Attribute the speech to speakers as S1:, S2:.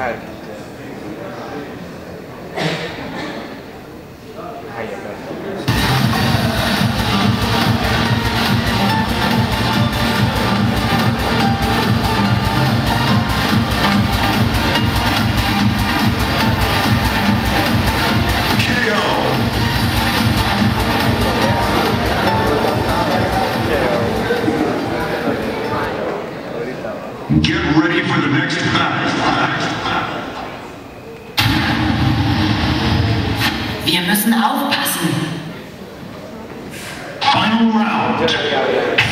S1: God.
S2: Get ready for the next battle.
S3: müssen aufpassen.
S2: Final round.